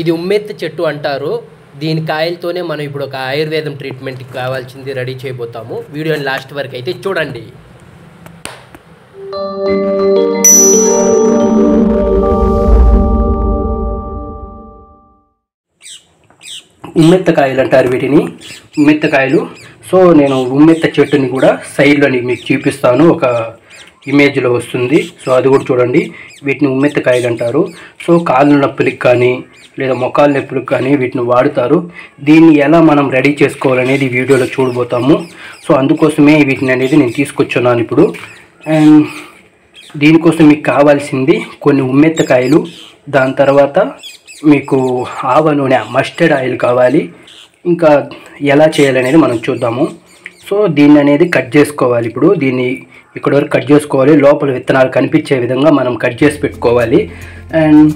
ఇది ఉమ్మెత్త చెట్టు అంటారు. దీని కాయలతోనే మనం ఇప్పుడు ఒక ఆయుర్వేదం ట్రీట్మెంట్కి కావాల్సింది రెడీ చేయబోతాము. వీడియోని లాస్ట్ వరకు అయితే చూడండి. ఉమ్మెత్తకాయలు అంటారు వీటిని. ఉమ్మెత్తకాయలు సో నేను ఉమ్మెత్త చెట్టుని కూడా సైడ్లో మీకు చూపిస్తాను. ఒక ఇమేజ్లో వస్తుంది. సో అది కూడా చూడండి. వీటిని ఉమ్మెత్తకాయలు అంటారు సో కాళ్ళ నొప్పులకు కానీ లేదా మొక్కల నొప్పులకు కానీ వీటిని వాడుతారు. దీన్ని ఎలా మనం రెడీ చేసుకోవాలనేది వీడియోలో చూడబోతాము. సో అందుకోసమే వీటిని అనేది నేను తీసుకొచ్చున్నాను ఇప్పుడు. అండ్ దీనికోసం మీకు కావాల్సింది కొన్ని ఉమ్మెత్తకాయలు. దాని తర్వాత మీకు ఆవ నూనె మస్టర్డ్ ఆయిల్ కావాలి. ఇంకా ఎలా చేయాలనేది మనం చూద్దాము. సో దీన్ని అనేది కట్ చేసుకోవాలి ఇప్పుడు. దీన్ని ఇక్కడ వరకు కట్ చేసుకోవాలి. లోపల విత్తనాలు కనిపించే విధంగా మనం కట్ చేసి పెట్టుకోవాలి. అండ్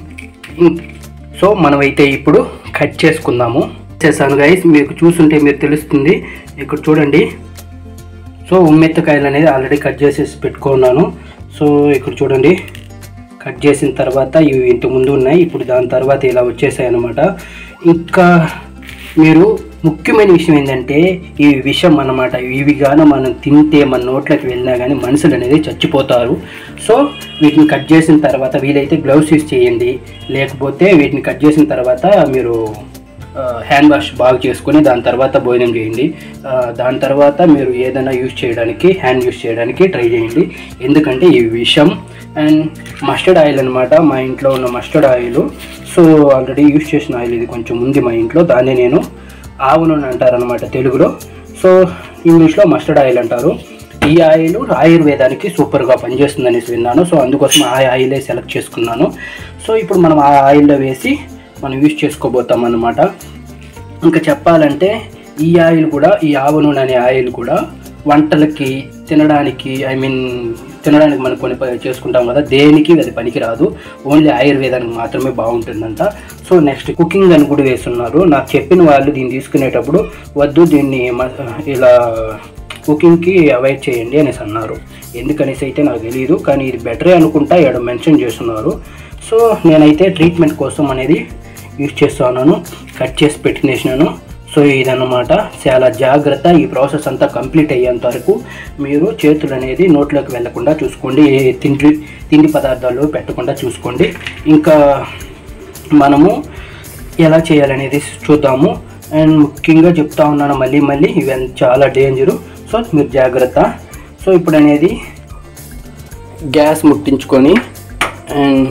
సో మనమైతే ఇప్పుడు కట్ చేసుకుందాము. చేశాను గైస్ మీకు చూసుంటే మీరు తెలుస్తుంది. ఇక్కడ చూడండి. సో ఉమ్మెత్తకాయలు అనేది ఆల్రెడీ కట్ చేసేసి పెట్టుకున్నాను. సో ఇక్కడ చూడండి. కట్ చేసిన తర్వాత ఇవి ఇంత ముందు ఉన్నాయి. ఇప్పుడు దాని తర్వాత ఇలా వచ్చేసాయి అనమాట ఇంకా మీరు ముఖ్యమైన విషయం ఏంటంటే ఈ విషం అన్నమాట ఇవి కానీ మనం తింటే మన నోట్లోకి వెళ్ళినా కానీ మనుషులు అనేది చచ్చిపోతారు. సో వీటిని కట్ చేసిన తర్వాత వీలైతే గ్లౌస్ యూస్ చేయండి. లేకపోతే వీటిని కట్ చేసిన తర్వాత మీరు హ్యాండ్ వాష్ బాగా చేసుకొని దాని తర్వాత భోజనం చేయండి. దాని తర్వాత మీరు ఏదైనా యూజ్ చేయడానికి హ్యాండ్ యూజ్ చేయడానికి ట్రై చేయండి. ఎందుకంటే ఈ విషం అండ్ మస్టర్డ్ ఆయిల్ అనమాట మా ఇంట్లో ఉన్న mustard oil. So already use చేసిన ఆయిల్ ఇది కొంచెం ఉంది మా ఇంట్లో. దాన్ని నేను ఆవు నూనె అంటారనమాట తెలుగులో. సో ఇంగ్లీష్లో మస్టర్డ్ ఆయిల్ అంటారు. ఈ ఆయిల్ ఆయుర్వేదానికి సూపర్గా పనిచేస్తుందని విన్నాను. సో అందుకోసం ఆ ఆయిలే సెలెక్ట్ చేసుకున్నాను. సో ఇప్పుడు మనం ఆ ఆయిల్లో వేసి మనం యూజ్ చేసుకోబోతాం అన్నమాట ఇంకా చెప్పాలంటే ఈ ఆయిల్ కూడా ఈ ఆవ నూనె అనే ఆయిల్ కూడా వంటలకి తినడానికి ఐ మీన్ తినడానికి మనం కొన్ని చేసుకుంటాం కదా దేనికి అది పనికిరాదు. ఓన్లీ ఆయుర్వేదానికి మాత్రమే బాగుంటుందంట. సో నెక్స్ట్ కుకింగ్ అని కూడా వేస్తున్నారు. నాకు చెప్పిన వాళ్ళు దీన్ని తీసుకునేటప్పుడు వద్దు దీన్ని ఇలా కుకింగ్కి అవాయిడ్ చేయండి అనేసి అన్నారు. ఎందుకనేసి అయితే నాకు తెలియదు కానీ ఇది బెటరే అనుకుంటా ఇక్కడ మెన్షన్ చేస్తున్నారు. సో నేనైతే ట్రీట్మెంట్ కోసం అనేది యూజ్ చేస్తున్నాను. కట్ చేసి పెట్టినేసినాను. సో ఇదన్నమాట చాలా జాగ్రత్త ఈ ప్రాసెస్ అంతా కంప్లీట్ అయ్యేంత వరకు మీరు చేతులు అనేది నోట్లోకి వెళ్ళకుండా చూసుకోండి. తిండి తిండి పదార్థాలు పెట్టకుండా చూసుకోండి. ఇంకా మనము ఎలా చేయాలనేది చూద్దాము. అండ్ ముఖ్యంగా చెప్తా ఉన్నాను మళ్ళీ మళ్ళీ ఇవి చాలా డేంజరు. సో మీరు జాగ్రత్త. సో ఇప్పుడు అనేది గ్యాస్ ముట్టించుకొని అండ్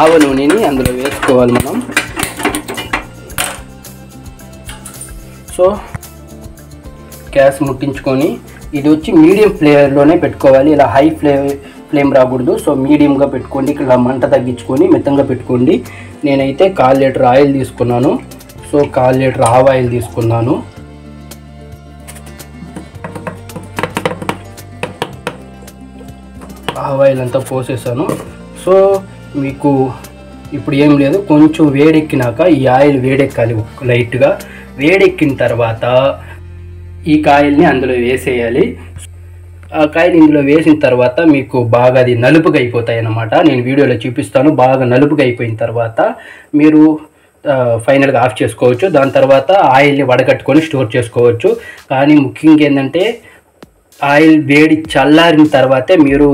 ఆవ నూనెని అందులో వేసుకోవాలి మనం. సో గ్యాస్ ముట్టించుకొని ఇది వచ్చి మీడియం ఫ్లేవర్లోనే పెట్టుకోవాలి. ఇలా హై ఫ్లే ఫ్లేమ్ రాకూడదు. సో మీడియంగా పెట్టుకోండి. ఇక్కడ మంట తగ్గించుకొని మితంగా పెట్టుకోండి. నేనైతే కాల్ లీటర్ ఆయిల్ తీసుకున్నాను. సో కాల్ లీటర్ ఆవ ఆయిల్ తీసుకున్నాను. ఆవాయిల్ అంతా పోసేసాను. సో మీకు ఇప్పుడు ఏం లేదు. కొంచెం వేడెక్కినాక ఈ ఆయిల్ వేడెక్కాలి. లైట్గా వేడెక్కిన తర్వాత ఈ కాయల్ని అందులో వేసేయాలి. ఆ కాయలు ఇందులో వేసిన తర్వాత మీకు బాగా అది నలుపుగా అయిపోతాయి అన్నమాట. నేను వీడియోలో చూపిస్తాను. బాగా నలుపుగా అయిపోయిన తర్వాత మీరు ఫైనల్గా ఆఫ్ చేసుకోవచ్చు. దాని తర్వాత ఆయిల్ని వడకట్టుకొని స్టోర్ చేసుకోవచ్చు. కానీ ముఖ్యంగా ఏంటంటే ఆయిల్ వేడి చల్లారిన తర్వాతే మీరు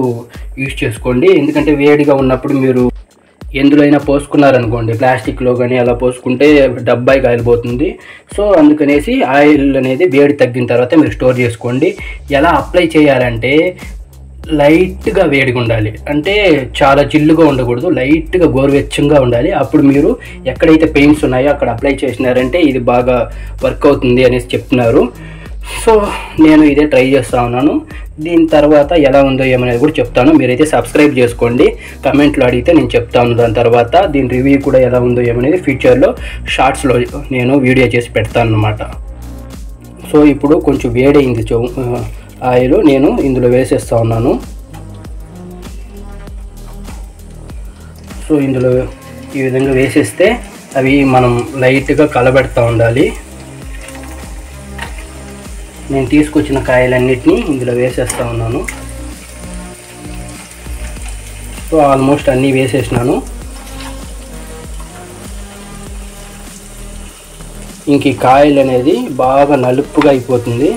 యూజ్ చేసుకోండి. ఎందుకంటే వేడిగా ఉన్నప్పుడు మీరు ఎందులో అయినా పోసుకున్నారనుకోండి ప్లాస్టిక్లో కానీ అలా పోసుకుంటే డబ్బాయి కాలిపోతుంది. సో అందుకనేసి ఆయిల్ అనేది వేడి తగ్గిన తర్వాత మీరు స్టోర్ చేసుకోండి. ఎలా అప్లై చేయాలంటే లైట్గా వేడిగా ఉండాలి అంటే చాలా చిల్లుగా ఉండకూడదు లైట్గా గోరువెచ్చంగా ఉండాలి. అప్పుడు మీరు ఎక్కడైతే పెయిన్స్ ఉన్నాయో అక్కడ అప్లై చేసినారంటే ఇది బాగా వర్క్ అవుతుంది అనేసి చెప్తున్నారు. సో నేను ఇదే ట్రై చేస్తూ ఉన్నాను. దీని తర్వాత ఎలా ఉందో ఏమనేది కూడా చెప్తాను. మీరైతే సబ్స్క్రైబ్ చేసుకోండి. కమెంట్లో అడిగితే నేను చెప్తాను. దాని తర్వాత దీని రివ్యూ కూడా ఎలా ఉందో ఏమనేది ఫ్యూచర్లో షార్ట్స్లో నేను వీడియో చేసి పెడతాను అనమాట సో ఇప్పుడు కొంచెం వేడైంది చౌ ఆయిల్. నేను ఇందులో వేసేస్తా ఉన్నాను. సో ఇందులో ఈ విధంగా వేసేస్తే అవి మనం లైట్గా కలబెడతా ఉండాలి. నేను తీసుకొచ్చిన కాయలన్నిటినీ ఇందులో వేసేస్తా ఉన్నాను. సో ఆల్మోస్ట్ అన్నీ వేసేసినాను. ఇంక ఈ కాయలు అనేది బాగా నలుపుగా అయిపోతుంది.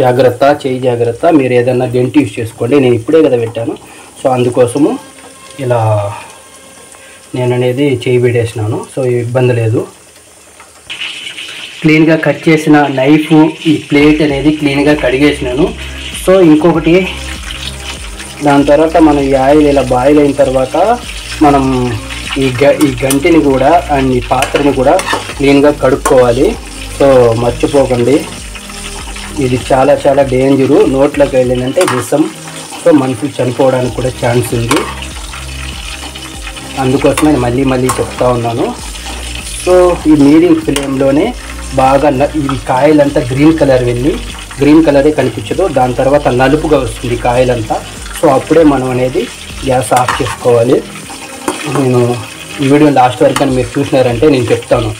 జాగ్రత్త చేయి జాగ్రత్త. మీరు ఏదైనా గెంటి యూస్ చేసుకోండి. నేను ఇప్పుడే కదా పెట్టాను. సో అందుకోసము ఇలా నేను అనేది చేయి పెట్టేసినాను సో ఇబ్బంది లేదు. క్లీన్గా కట్ చేసిన నైఫ్ ఈ ప్లేట్ అనేది క్లీన్గా కడిగేసినాను. సో ఇంకొకటి దాని తర్వాత మనం ఈ ఆయిల్ ఇలా బాయిల్ అయిన తర్వాత మనం ఈ గ ఈ గంటిని కూడా అండ్ ఈ పాత్రని కూడా క్లీన్గా కడుక్కోవాలి. సో మర్చిపోకండి. ఇది చాలా చాలా డేంజరు. నోట్లోకి వెళ్ళిందంటే విషం. సో మనుషులు చనిపోవడానికి కూడా ఛాన్స్ ఉంది. అందుకోసమే నేను మళ్ళీ మళ్ళీ చెప్తా ఉన్నాను. సో ఈ మీడియం ఫ్లేమ్లోనే బాగా ఈ కాయలంతా గ్రీన్ కలర్ వెళ్ళి గ్రీన్ కలరే కనిపించదు. దాని తర్వాత నలుపుగా వస్తుంది కాయలంతా. సో అప్పుడే మనం అనేది గ్యాస్ ఆఫ్ చేసుకోవాలి. నేను ఈ వీడియో లాస్ట్ వరకు కానీ మీరు చూసినారంటే నేను చెప్తాను.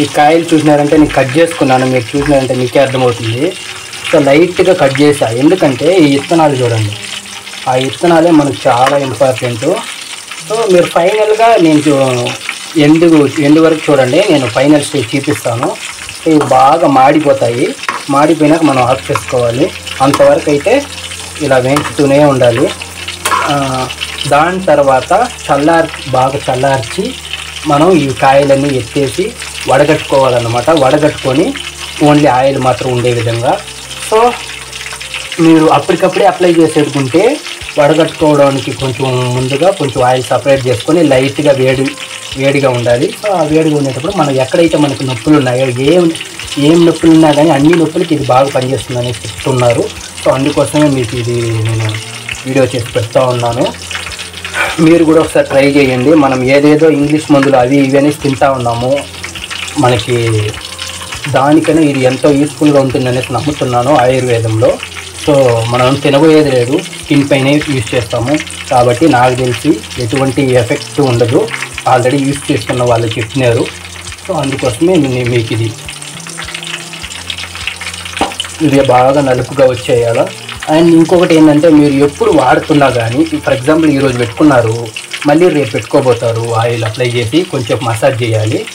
ఈ కాయలు చూసినారంటే నేను కట్ చేసుకున్నాను మీరు చూసినారంటే మీకే అర్థమవుతుంది. సో లైట్గా కట్ చేసా. ఎందుకంటే ఈ విత్తనాలు చూడండి. ఆ విత్తనాలే మనకు చాలా ఇంపార్టెంట్ సో మీరు ఫైనల్గా నేను ఎందుకు ఎండు ఎండు వరకు చూడండి. నేను ఫైనల్ స్టేజ్ చూపిస్తాను. ఇవి బాగా మాడిపోతాయి. మాడిపోయినాక మనం ఆఫ్ చేసుకోవాలి. అంతవరకు అయితే ఇలా వేయించుతూనే ఉండాలి. దాని తర్వాత చల్లార్ బాగా చల్లార్చి మనం ఈ కాయలన్నీ ఎత్తేసి వడగట్టుకోవాలన్నమాట. వడగట్టుకొని ఓన్లీ ఆయిల్ మాత్రం ఉండే విధంగా. సో మీరు అప్పటికప్పుడే అప్లై చేసేటుకుంటే వడగట్టుకోవడానికి కొంచెం ముందుగా కొంచెం ఆయిల్ సపరేట్ చేసుకొని లైట్గా వేడి వేడిగా ఉండాలి. సో ఆ వేడిగా ఉండేటప్పుడు మనం ఎక్కడైతే మనకి నొప్పులు ఉన్నాయో ఏం ఏం నొప్పులు ఉన్నా కానీ అన్ని నొప్పులకి ఇది బాగా పనిచేస్తుందని చెప్తున్నారు. సో అందుకోసమే మీకు ఇది నేను వీడియో చేసి పెడతా ఉన్నాను. మీరు కూడా ఒకసారి ట్రై చేయండి. మనం ఏదేదో ఇంగ్లీష్ మందులు అవి ఇవి అనేసి తింటా ఉన్నాము. మనకి దానికైనా ఇది ఎంతో యూస్ఫుల్గా ఉంటుంది అనేసి నమ్ముతున్నాను ఆయుర్వేదంలో. సో మనం తినబోయేది లేదు స్కిన్ పైన యూజ్ చేస్తాము. కాబట్టి నాకు తెలిసి ఎటువంటి ఎఫెక్ట్ ఉండదు. ఆల్రెడీ యూజ్ చేస్తున్న వాళ్ళు చెప్పినారు. సో అందుకోసమే నేను మీకు ఇది. ఇది బాగా నలుపుగా వచ్చేయాల? అండ్ ఇంకొకటి ఏంటంటే మీరు ఎప్పుడు వాడుతున్నా కానీ ఫర్ ఎగ్జాంపుల్ ఈరోజు పెట్టుకున్నారు మళ్ళీ రేపు పెట్టుకోబోతారు ఆయిల్ అప్లై చేసి కొంచెం మసాజ్ చేయాలి.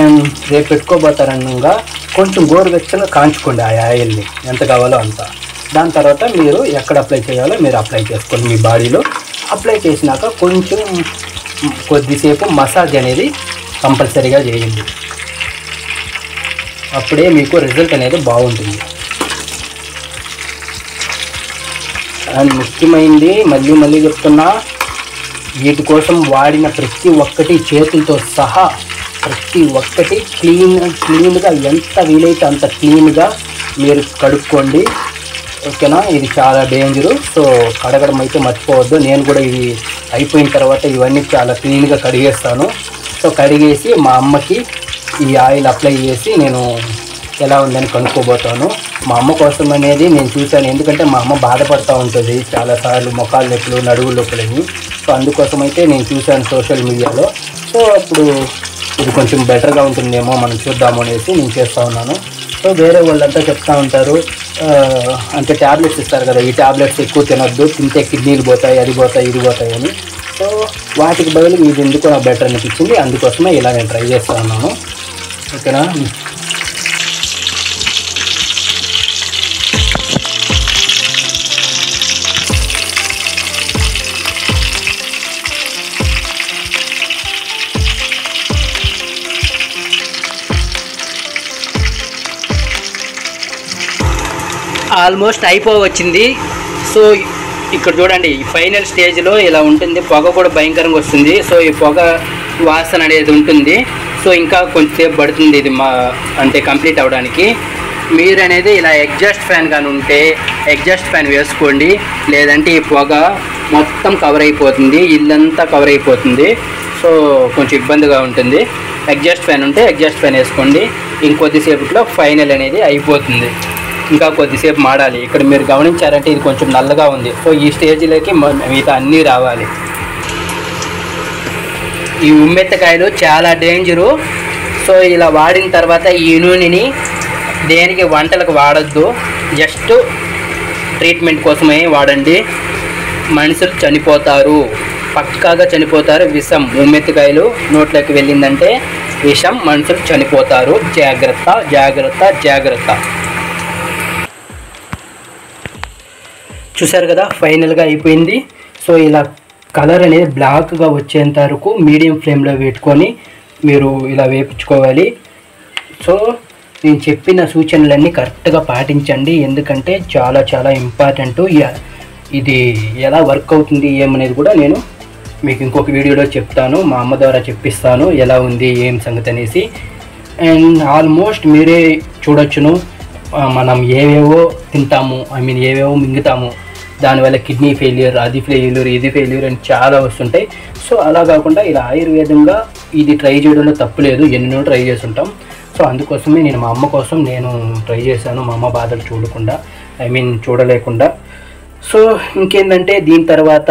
అండ్ రేపు పెట్టుకోబోతారనగా కొంచెం గోరువెచ్చగా కాంచుకోండి ఆ ఆయిల్ని. ఎంత కావాలో అంత. దాని తర్వాత మీరు ఎక్కడ అప్లై చేయాలో మీరు అప్లై చేసుకోండి మీ బాడీలో. అప్లై చేసినాక కొంచెం కొద్దిసేపు మసాజ్ అనేది కంపల్సరీగా చేయండి. అప్పుడే మీకు రిజల్ట్ అనేది బాగుంటుంది. అండ్ ముఖ్యమైనది మళ్ళీ మళ్ళీ చెప్తున్నా వీటి కోసం వాడిన ప్రతి ఒక్కటి చేతులతో సహా ప్రతి ఒక్కటి క్లీన్ క్లీన్గా ఎంత వీలైతే అంత క్లీన్గా మీరు కడుక్కోండి. ఓకేనా? ఇది చాలా డేంజరు. సో కడగడం అయితే మర్చిపోవద్దు. నేను కూడా ఇది అయిపోయిన తర్వాత ఇవన్నీ చాలా క్లీన్గా కడిగేస్తాను. సో కడిగేసి మా అమ్మకి ఈ ఆయిల్ అప్లై చేసి నేను ఎలా ఉందని కనుక్కోబోతాను. మా అమ్మ కోసం అనేది నేను చూశాను. ఎందుకంటే మా అమ్మ బాధపడుతూ ఉంటుంది చాలాసార్లు మొఖాలు నొప్పులు నడువు నొప్పులని. సో అందుకోసం అయితే నేను చూశాను సోషల్ మీడియాలో. సో అప్పుడు ఇది కొంచెం బెటర్గా ఉంటుందేమో మనం చూద్దాము అనేసి నేను చేస్తూ ఉన్నాను. సో వేరే వాళ్ళంతా చెప్తా ఉంటారు అంటే ట్యాబ్లెట్స్ ఇస్తారు కదా ఈ ట్యాబ్లెట్స్ ఎక్కువ తినొద్దు తింటే కిడ్నీలు పోతాయి అది పోతాయి ఇది పోతాయి అని. సో వాటికి బదులు ఇది ఎందుకు నాకు బెటర్ అనిపించింది అందుకోసమే ఇలా నేను ట్రై చేస్తూ ఉన్నాను. ఓకేనా? ఆల్మోస్ట్ అయిపోవచ్చింది. సో ఇక్కడ చూడండి ఫైనల్ స్టేజ్లో ఇలా ఉంటుంది. పొగ కూడా భయంకరంగా వస్తుంది. సో ఈ పొగ వాసన అనేది ఉంటుంది. సో ఇంకా కొంచెంసేపు పడుతుంది ఇది మా అంటే కంప్లీట్ అవ్వడానికి మీరు అనేది ఇలా ఎగ్జాస్ట్ ఫ్యాన్ కానీ ఉంటే ఎగ్జాస్ట్ ఫ్యాన్ వేసుకోండి. లేదంటే ఈ పొగ మొత్తం కవర్ అయిపోతుంది. ఇల్లంతా కవర్ అయిపోతుంది. సో కొంచెం ఇబ్బందిగా ఉంటుంది. ఎగ్జాస్ట్ ఫ్యాన్ ఉంటే ఎగ్జాస్ట్ ఫ్యాన్ వేసుకోండి. ఇంకొద్దిసేపట్లో ఫైనల్ అనేది అయిపోతుంది. ఇంకా కొద్దిసేపు మాడాలి. ఇక్కడ మీరు గమనించారంటే ఇది కొంచెం నల్లగా ఉంది. సో ఈ స్టేజ్లోకి మిగతా అన్నీ రావాలి. ఈ ఉమ్మెత్తకాయలు చాలా డేంజరు. సో ఇలా వాడిన తర్వాత ఈ నూనెని దేనికి వంటలకు వాడద్దు. జస్ట్ ట్రీట్మెంట్ కోసమే వాడండి. మనుషులు చనిపోతారు. పక్కాగా చనిపోతారు విషం. ఉమ్మెత్తకాయలు నోట్లోకి వెళ్ళిందంటే విషం మనుషులు చనిపోతారు. జాగ్రత్త జాగ్రత్త జాగ్రత్త. చూసారు కదా ఫైనల్గా అయిపోయింది. సో ఇలా కలర్ అనేది బ్లాక్గా వచ్చేంత వరకు మీడియం ఫ్లేమ్లో పెట్టుకొని మీరు ఇలా వేపించుకోవాలి. సో నేను చెప్పిన సూచనలన్నీ కరెక్ట్గా పాటించండి. ఎందుకంటే చాలా చాలా ఇంపార్టెంట్ ఇది ఎలా వర్క్ అవుతుంది ఏమనేది కూడా నేను మీకు ఇంకొక వీడియోలో చెప్తాను. మా అమ్మ ద్వారా చెప్పిస్తాను ఎలా ఉంది ఏం సంగతి అనేసి. అండ్ ఆల్మోస్ట్ మీరే చూడొచ్చును. మనం ఏవేవో తింటాము ఐ మీన్ ఏవేవో మింగుతాము దానివల్ల కిడ్నీ ఫెయిల్యూర్ అది ఫెయిల్యూర్ ఇది ఫెయిల్యూర్ అని చాలా వస్తుంటాయి. సో అలా కాకుండా ఇలా ఆయుర్వేదంగా ఇది ట్రై చేయడంలో తప్పు లేదు ఎన్నో ట్రై చేస్తుంటాం. సో అందుకోసమే నేను మా అమ్మ కోసం నేను ట్రై చేశాను మా అమ్మ బాధలు చూడకుండా ఐ మీన్ చూడలేకుండా. సో ఇంకేంటంటే దీని తర్వాత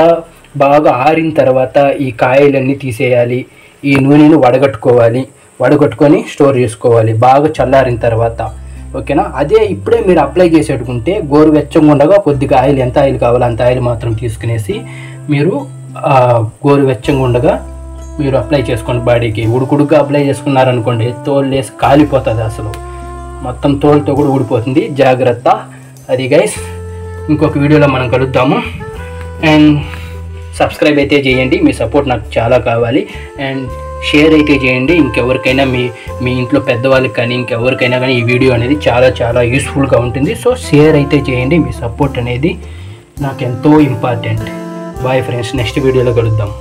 బాగా ఆరిన తర్వాత ఈ కాయలన్నీ తీసేయాలి ఈ నూనెను వడగట్టుకోవాలి వడగట్టుకొని స్టోర్ చేసుకోవాలి బాగా చల్లారిన తర్వాత. ఓకేనా? అదే ఇప్పుడే మీరు అప్లై చేసేటుకుంటే గోరువెచ్చగా ఉండగా కొద్దిగా ఆయిల్ ఎంత ఆయిల్ కావాలో అంత ఆయిల్ మాత్రం తీసుకునేసి మీరు గోరువెచ్చగా ఉండగా మీరు అప్లై చేసుకోండి బాడీకి. ఉడుకుడుగా అప్లై చేసుకున్నారనుకోండి తోలు వేసి కాలిపోతుంది అసలు. మొత్తం తోలుతో కూడా ఊడిపోతుంది. జాగ్రత్త. అది గైస్ ఇంకొక వీడియోలో మనం కలుద్దాము. అండ్ సబ్స్క్రైబ్ అయితే చేయండి. మీ సపోర్ట్ నాకు చాలా కావాలి. అండ్ షేర్ అయితే చేయండి. ఇంకెవరికైనా మీ మీ ఇంట్లో పెద్దవాళ్ళకి కానీ ఇంకెవరికైనా కానీ ఈ వీడియో అనేది చాలా చాలా యూస్ఫుల్గా ఉంటుంది. సో షేర్ అయితే చేయండి. మీ సపోర్ట్ అనేది నాకు ఎంతో ఇంపార్టెంట్. బాయ్ ఫ్రెండ్స్ నెక్స్ట్ వీడియోలో కలుద్దాం.